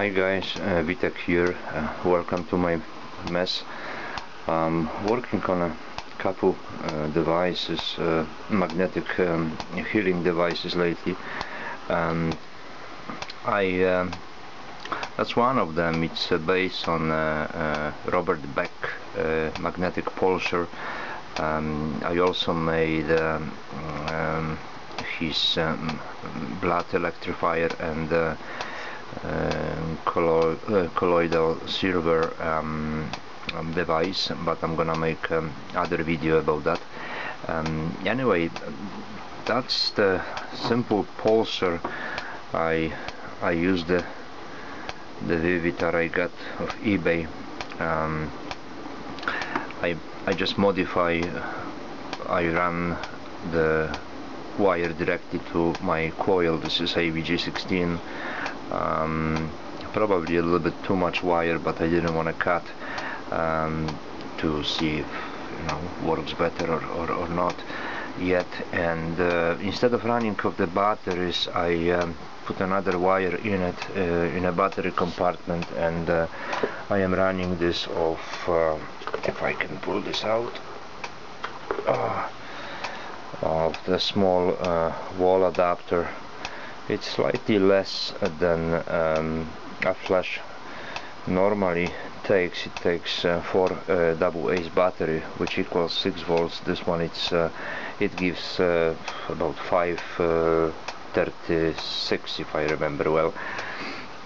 Hi guys, uh, Vitek here. Uh, welcome to my mess. I'm working on a couple uh, devices, uh, magnetic um, healing devices lately. Um, I um, that's one of them. It's uh, based on uh, Robert Beck magnetic pulser. Um, I also made um, um, his blood electrifier and collo uh, colloidal silver um, um, device but I'm gonna make um, other video about that. Um, anyway that's the simple pulser I I use the the Vivitar I got of eBay. Um, I I just modify I run the wire directly to my coil. This is AVG16 um, probably a little bit too much wire but I didn't want to cut um, to see if you know works better or, or, or not yet. And uh, instead of running of the batteries I um, put another wire in it uh, in a battery compartment and uh, I am running this off uh, if I can pull this out uh, of the small uh, wall adapter it's slightly less than um, a flash normally takes. It takes uh, four uh, double battery which equals 6 volts. This one it's uh, it gives uh, about 536 if I remember well.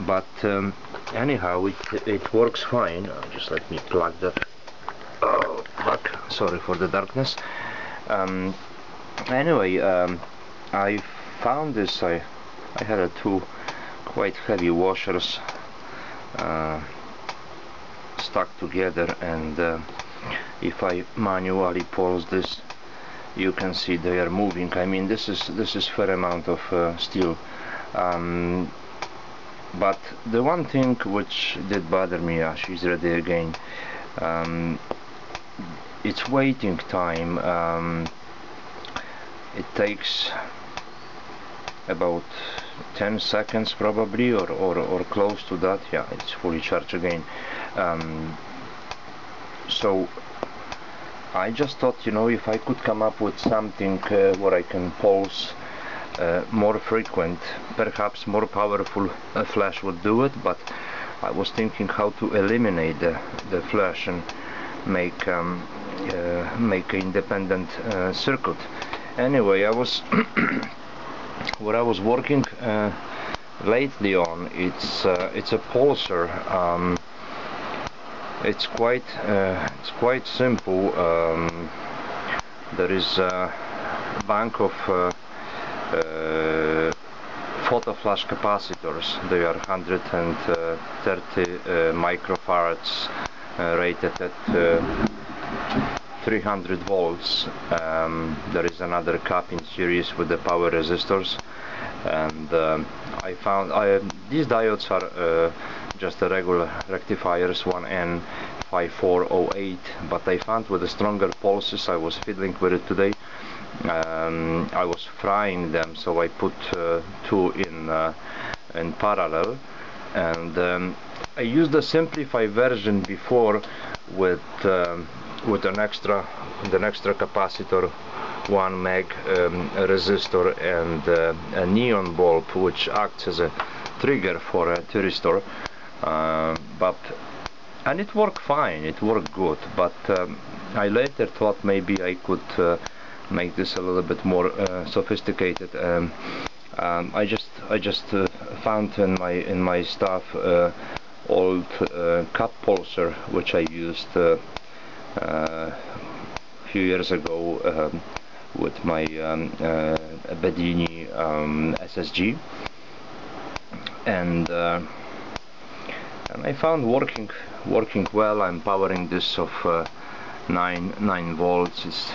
But um, anyhow it, it works fine. Just let me plug that oh, sorry for the darkness. Um, anyway um, I found this I I had two quite heavy washers uh, stuck together and uh, if I manually pulse this you can see they are moving. I mean this is this is fair amount of uh, steel. Um, but the one thing which did bother me uh, she's ready again um, it's waiting time. Um, it takes about 10 seconds probably or, or, or close to that. Yeah it's fully charged again. Um, so I just thought you know if I could come up with something uh, where I can pulse uh, more frequent perhaps more powerful uh, flash would do it but I was thinking how to eliminate the, the flash and make um, uh, make an independent uh, circuit. Anyway I was what I was working uh, lately on it's uh, it's a pulser um, it's quite uh, it's quite simple. Um, there is a bank of uh, uh, photo flash capacitors. They are 130 uh, microfarads rated at 300 volts um, there is another cap in series with the power resistors and um, I found I, these diodes are uh, just the regular rectifiers 1N5408 but I found with the stronger pulses I was fiddling with it today um, I was frying them so I put uh, two in uh, in parallel and um, I used the simplify version before with um, with an extra an extra capacitor 1 meg um, resistor and uh, a neon bulb which acts as a trigger for a thyristor uh, but and it worked fine it worked good but um, I later thought maybe I could uh, make this a little bit more uh, sophisticated um, um, I just I just uh, found in my in my stuff uh, old cup pulser which I used a few years ago um, with my um, uh, Bedini um, SSG and uh, and I found working working well. I'm powering this of uh, 9 9 volts. It's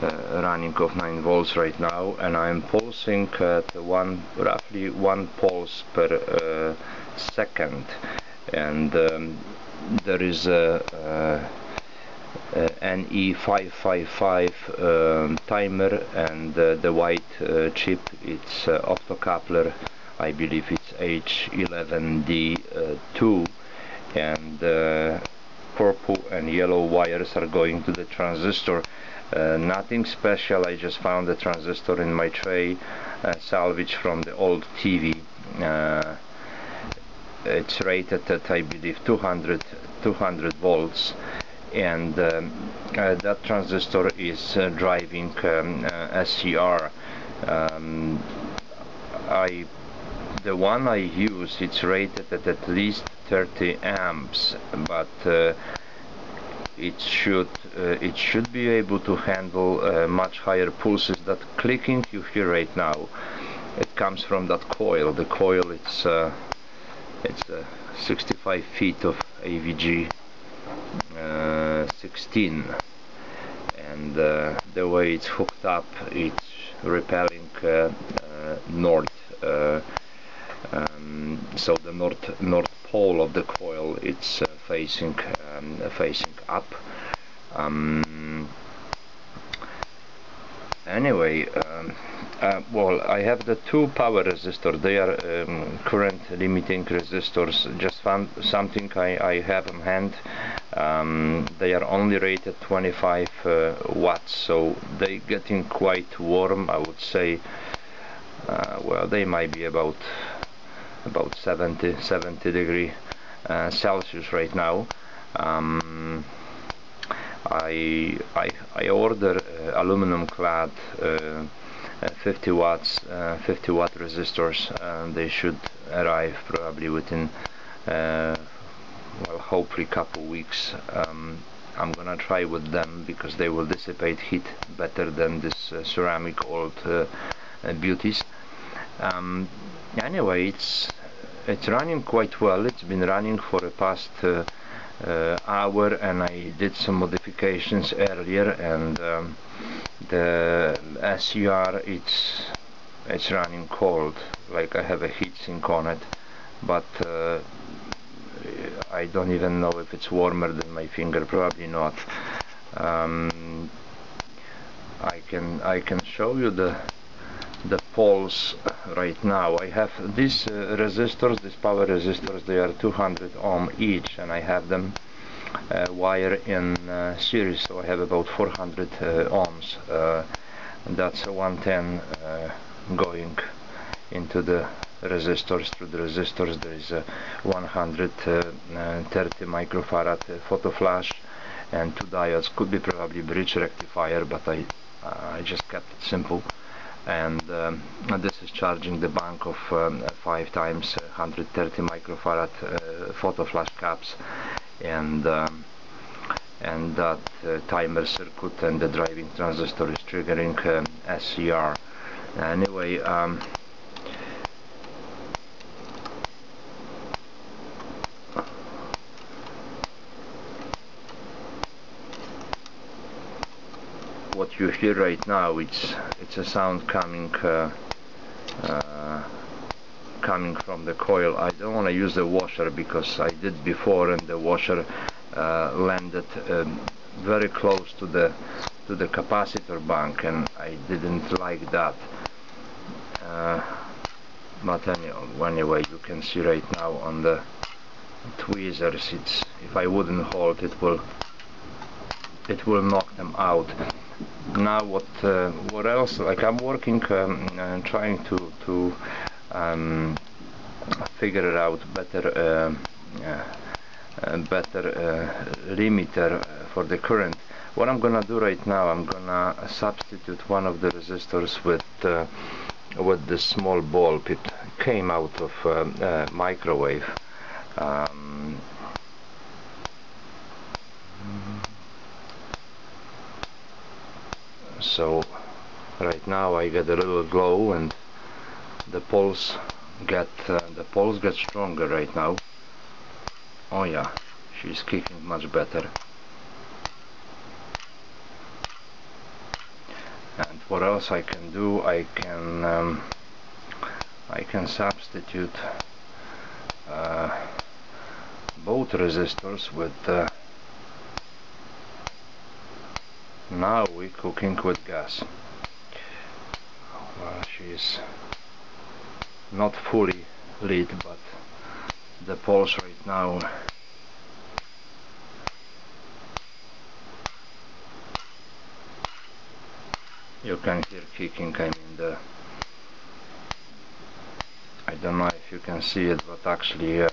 uh, running of 9 volts right now. And I'm pulsing at one roughly one pulse per uh, second. And um, there is a, a uh, NE555 um, timer and uh, the white uh, chip it's optocoupler. I believe it's H11D2 and uh, purple and yellow wires are going to the transistor. Uh, nothing special. I just found the transistor in my tray uh, salvage from the old TV uh, it's rated at I believe 200 200 volts and um, uh, that transistor is uh, driving um, uh, SCR um, I the one I use it's rated at at least 30 amps but uh, it should uh, it should be able to handle uh, much higher pulses. That clicking you hear right now it comes from that coil. The coil it's it's uh, 65 feet of AVG 16 and uh, the way it's hooked up it's repelling north um, so the north north pole of the coil it's uh, facing um, facing up. Um, anyway um, uh, well I have the two power resistors. They are um, current limiting resistors. Just found something I, I have in hand. Um, they are only rated 25 uh, watts so they getting quite warm I would say. Uh, well they might be about about 70 70 degree uh, Celsius right now. Um, I, I, I order uh, aluminum clad uh, 50 watts 50 watt resistors and they should arrive probably within well hopefully couple weeks. Um, I'm gonna try with them because they will dissipate heat better than this uh, ceramic old uh, beauties. Um, anyway it's it's running quite well. It's been running for the past uh, uh, hour and I did some modifications earlier and um, the SCR it's it's running cold like I have a heatsink on it but uh, I don't even know if it's warmer than my finger probably not. Um, I can I can show you the the poles right now. I have these uh, resistors these power resistors they are 200 ohm each and I have them wire in uh, series so I have about 400 uh, ohms. Uh, that's a 110 uh, going into the resistors. Through the resistors there is a 130 microfarad photo flash and two diodes. Could be probably bridge rectifier but I I just kept it simple. And um, this is charging the bank of um, 5 times 130 microfarad uh, photo flash caps and um, and that uh, timer circuit and the driving transistor is triggering um, SCR anyway um, what you hear right now it's it's a sound coming uh, uh, coming from the coil. I don't want to use the washer because I did before and the washer uh, landed um, very close to the to the capacitor bank and I didn't like that. Uh, but anyway, you can see right now on the tweezers it's if I wouldn't hold it will it will knock them out. Now what uh, what else? Like I'm working um, and trying to to um, figure out better uh, uh, better uh, limiter for the current. What I'm gonna do right now I'm gonna substitute one of the resistors with uh, with the small bulb it came out of uh, microwave. Um, so right now I get a little glow and the pulse get uh, the pulse gets stronger right now. Oh yeah she's kicking much better. And what else I can do? I can um, I can substitute uh, both resistors with uh, now we're cooking with gas. Well she's not fully lit but the pulse right now you can hear kicking I mean the I don't know if you can see it but actually uh,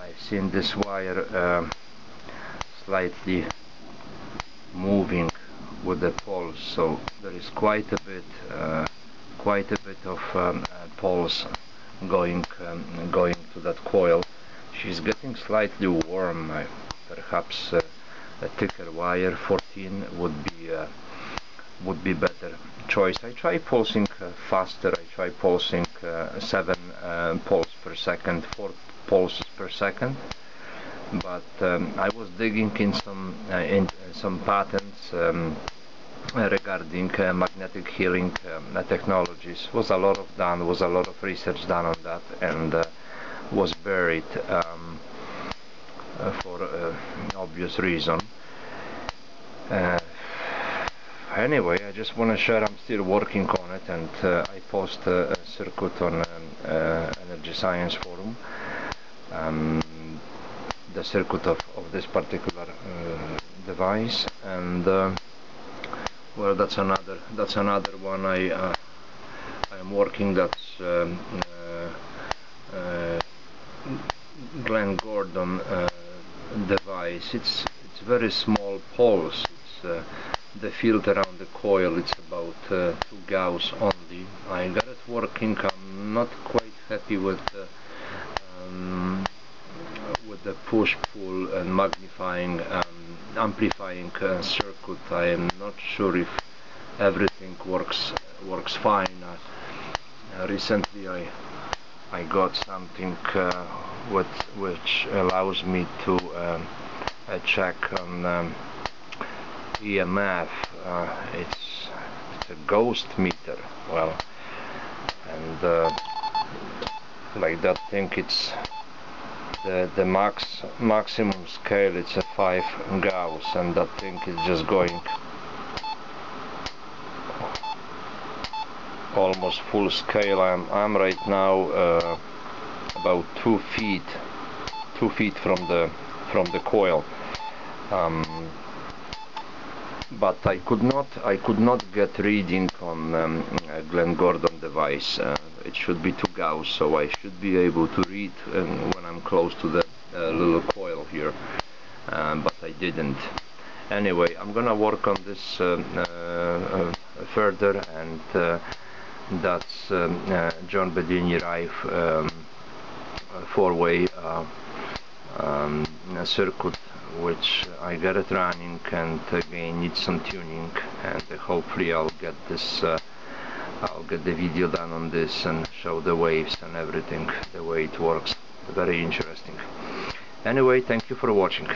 I've seen this wire uh, slightly moving with the pulse so there is quite a bit uh, quite a bit of um, uh, pulse going um, going to that coil. She's getting slightly warm. Perhaps uh, a thicker wire 14 would be uh, would be better choice. I try pulsing uh, faster, I try pulsing uh, 7 uh, pulse per second, 4 pulses per second. But um, I was digging in some in some patents um, regarding uh, magnetic healing um, technologies. Was a lot of done was a lot of research done on that and was buried um, for obvious reason. Anyway I just want to share I'm still working on it and uh, I post a, circuit on um, uh, Energy Science Forum. Um, the circuit of, of this particular uh, device and uh, well that's another that's another one I uh, I'm working that's um, uh, Glen Gordon device. It's it's very small pulse it's the field around the coil it's about uh, 2 Gauss only. I got it working. I'm not quite happy with the um, with the push-pull and magnifying amplifying uh, circuit I am not sure if everything works works fine. Uh, recently I I got something uh, with, which allows me to um, check on um, EMF uh, it's it's a ghost meter well and uh, like that thing it's the the max maximum scale it's a 5 Gauss and that thing is just going almost full scale. I'm, I'm right now uh, about two feet two feet from the from the coil. Um, but I could not I could not get reading on um, Glen Gordon device. Uh, it should be 2 Gauss so I should be able to read um, when I'm close to the uh, little coil here um, but I didn't. Anyway I'm gonna work on this uh, uh further and uh, that's um, uh, John Bedini Rife um, four-way um, circuit which I got it running and again need some tuning and hopefully I'll get this uh, I'll get the video done on this and show the waves and everything the way it works. Very interesting. Anyway thank you for watching